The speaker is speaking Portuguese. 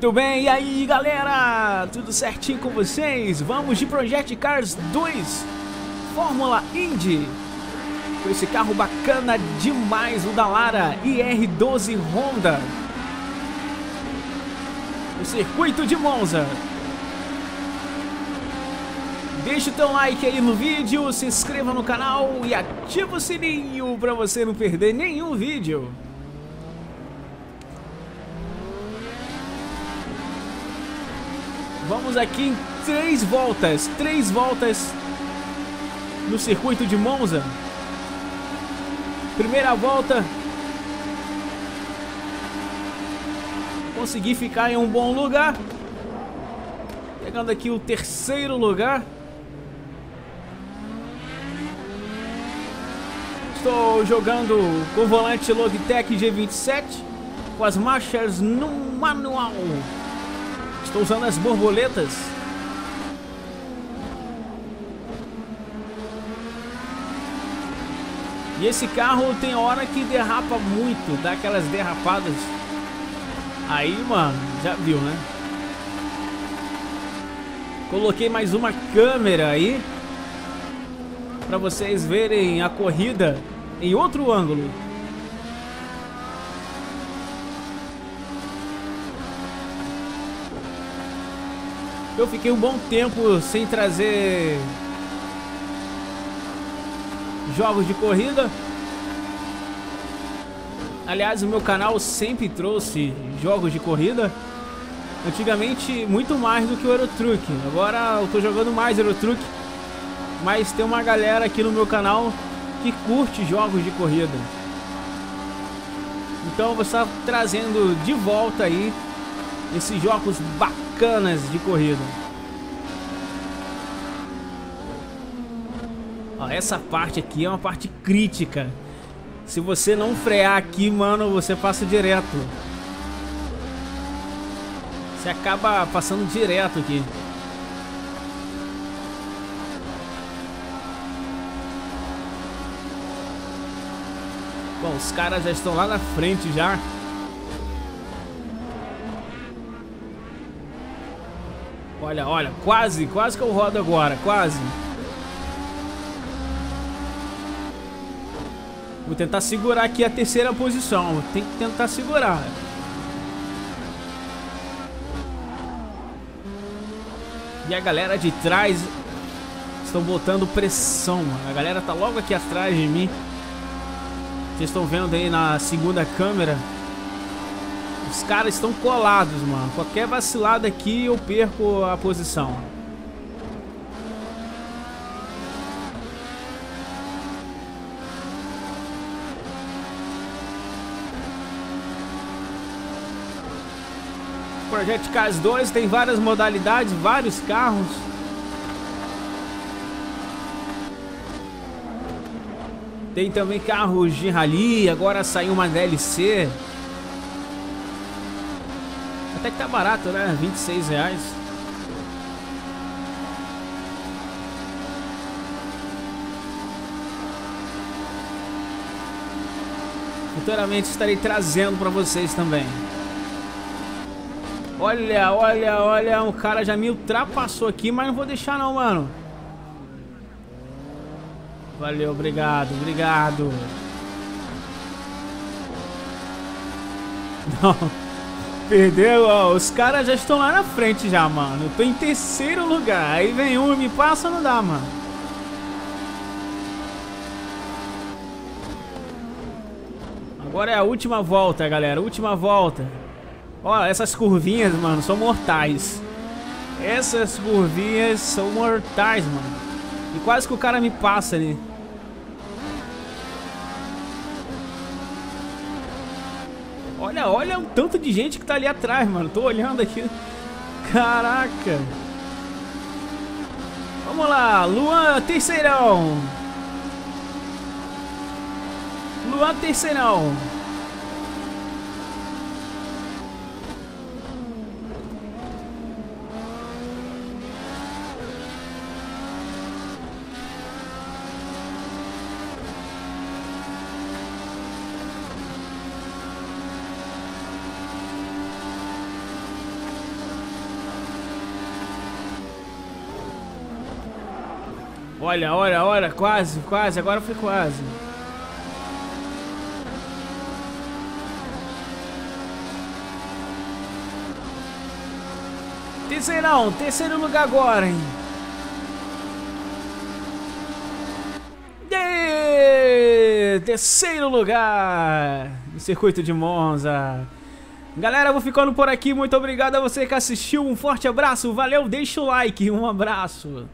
Muito bem, e aí galera? Tudo certinho com vocês? Vamos de Project Cars 2 Fórmula Indy Com esse carro bacana demais, o da Lara IR12 Honda O circuito de Monza Deixa o teu like aí no vídeo, se inscreva no canal e ativa o sininho para você não perder nenhum vídeo Vamos aqui em três voltas, três voltas no circuito de Monza. Primeira volta. Consegui ficar em um bom lugar. Pegando aqui o terceiro lugar. Estou jogando com o volante Logitech G27 com as marchas no manual. Estou usando as borboletas. E esse carro tem hora que derrapa muito, dá aquelas derrapadas. Aí, mano, já viu, né? Coloquei mais uma câmera aí para vocês verem a corrida em outro ângulo. Eu fiquei um bom tempo sem trazer jogos de corrida. Aliás, o meu canal sempre trouxe jogos de corrida. Antigamente, muito mais do que o Eurotruck. Agora eu tô jogando mais Eurotruck. Mas tem uma galera aqui no meu canal que curte jogos de corrida. Então eu vou estar trazendo de volta aí esses jogos bacanas de corrida. Ó, essa parte aqui é uma parte crítica. Se você não frear aqui, mano, você passa direto. Você acaba passando direto aqui. Bom, os caras já estão lá na frente já. Olha, olha, quase, quase que eu rodo agora, quase. Vou tentar segurar aqui a terceira posição. Tem que tentar segurar. E a galera de trás estão botando pressão. A galera tá logo aqui atrás de mim. Vocês estão vendo aí na segunda câmera. Os caras estão colados, mano. Qualquer vacilada aqui eu perco a posição. Project Cars 2 tem várias modalidades, vários carros. Tem também carros de rally, agora saiu uma DLC. Até que tá barato, né? 26 reais. Futuramente estarei trazendo para vocês também. Olha, olha, olha, o cara já me ultrapassou aqui, mas não vou deixar não, mano. Valeu, obrigado, obrigado. Não. Perdeu, ó. Os caras já estão lá na frente já, mano. Eu tô em terceiro lugar. Aí vem um e me passa, não dá, mano. Agora é a última volta, galera. Última volta. Ó, essas curvinhas, mano, são mortais. Essas curvinhas são mortais, mano. E quase que o cara me passa ali. Olha, olha o tanto de gente que tá ali atrás, mano. Tô olhando aqui. Caraca. Vamos lá, Luan Terceirão. Luan Terceirão. Olha, olha, olha, quase, quase, agora foi quase. Terceirão, terceiro lugar agora, hein? Terceiro lugar no circuito de Monza. Galera, vou ficando por aqui. Muito obrigado a você que assistiu. Um forte abraço. Valeu, deixa o like. Um abraço.